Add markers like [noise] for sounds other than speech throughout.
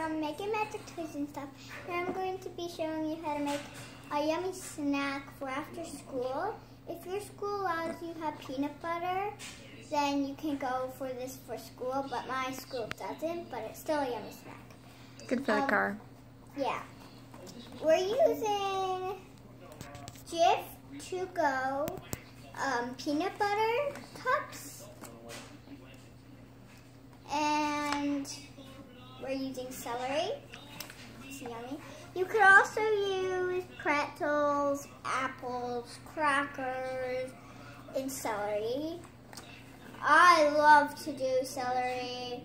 I'm making magic toys and stuff, and I'm going to be showing you how to make a yummy snack for after school. If your school allows you to have peanut butter, then you can go for this for school, but my school doesn't, but it's still a yummy snack. Good for the Um, car. Yeah. We're using Jif to go um, peanut butter cups. And we're using celery. It's yummy. You could also use pretzels, apples, crackers, and celery. I love to do celery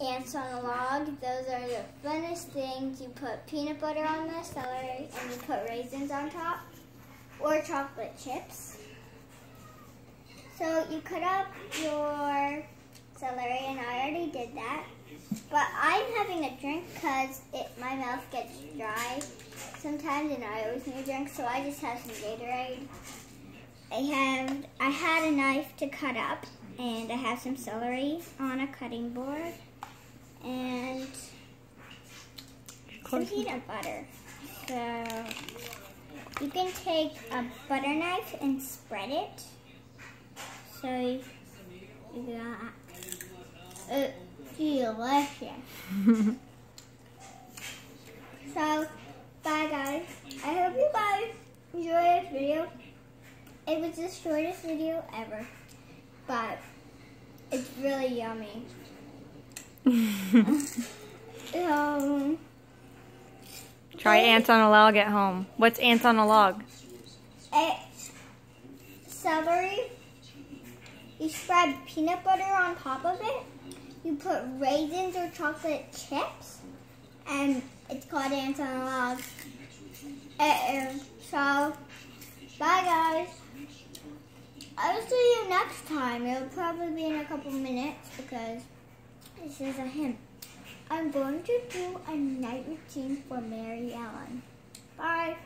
ants on a log. Those are the funnest things. You put peanut butter on the celery and you put raisins on top or chocolate chips. So you cut up your celery did that. But I'm having a drink because it my mouth gets dry sometimes and I always need a drink so I just have some Gatorade. I have I had a knife to cut up and I have some celery on a cutting board and some peanut butter. So you can take a butter knife and spread it. So you, got it's delicious. [laughs] so bye guys. I hope you guys enjoy this video. It was the shortest video ever, but it's really yummy. [laughs] um, Try ants on a log at home. What's ants on a log? it's celery. You spread peanut butter on top of it. You put raisins or chocolate chips, and it's called ants on a log. Uh, so, bye guys. I will see you next time. It'll probably be in a couple minutes because this is a hint. I'm going to do a night routine for Mary Ellen. Bye.